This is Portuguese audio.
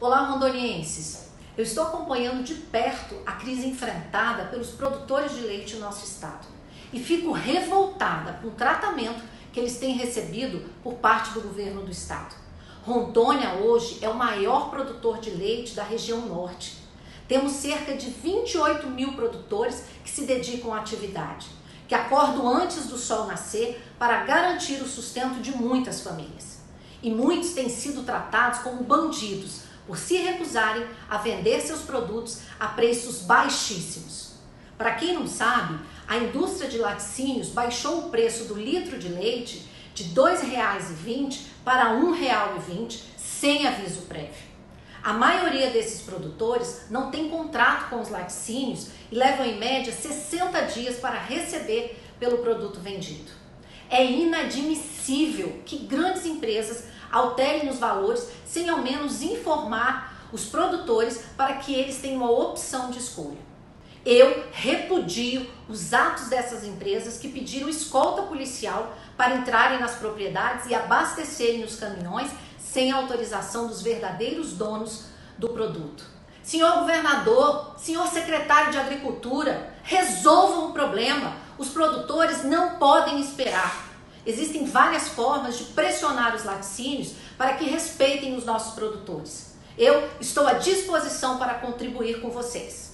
Olá, rondonienses! Eu estou acompanhando de perto a crise enfrentada pelos produtores de leite no nosso estado e fico revoltada com o tratamento que eles têm recebido por parte do governo do estado. Rondônia hoje é o maior produtor de leite da região norte. Temos cerca de 28 mil produtores que se dedicam à atividade, que acordam antes do sol nascer para garantir o sustento de muitas famílias. E muitos têm sido tratados como bandidos por se recusarem a vender seus produtos a preços baixíssimos. Para quem não sabe, a indústria de laticínios baixou o preço do litro de leite de R$ 2,20 para R$ 1,20 sem aviso prévio. A maioria desses produtores não tem contrato com os laticínios e levam em média 60 dias para receber pelo produto vendido. É inadmissível que grandes empresas alterem os valores sem ao menos informar os produtores para que eles tenham uma opção de escolha. Eu repudio os atos dessas empresas que pediram escolta policial para entrarem nas propriedades e abastecerem os caminhões sem autorização dos verdadeiros donos do produto. Senhor governador, senhor secretário de Agricultura, resolvam o problema. Os produtores não podem esperar. Existem várias formas de pressionar os laticínios para que respeitem os nossos produtores. Eu estou à disposição para contribuir com vocês.